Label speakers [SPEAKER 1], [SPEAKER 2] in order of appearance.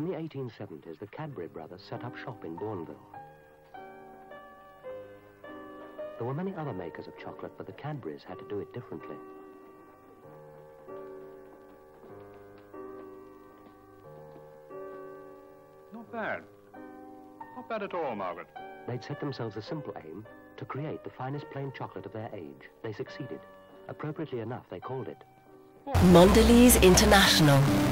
[SPEAKER 1] In the 1870s, the Cadbury brothers set up shop in Bournville. There were many other makers of chocolate, but the Cadburys had to do it differently.
[SPEAKER 2] Not bad. Not bad at all, Margaret.
[SPEAKER 1] They'd set themselves a simple aim to create the finest plain chocolate of their age. They succeeded. Appropriately enough, they called it
[SPEAKER 3] Mondelez International.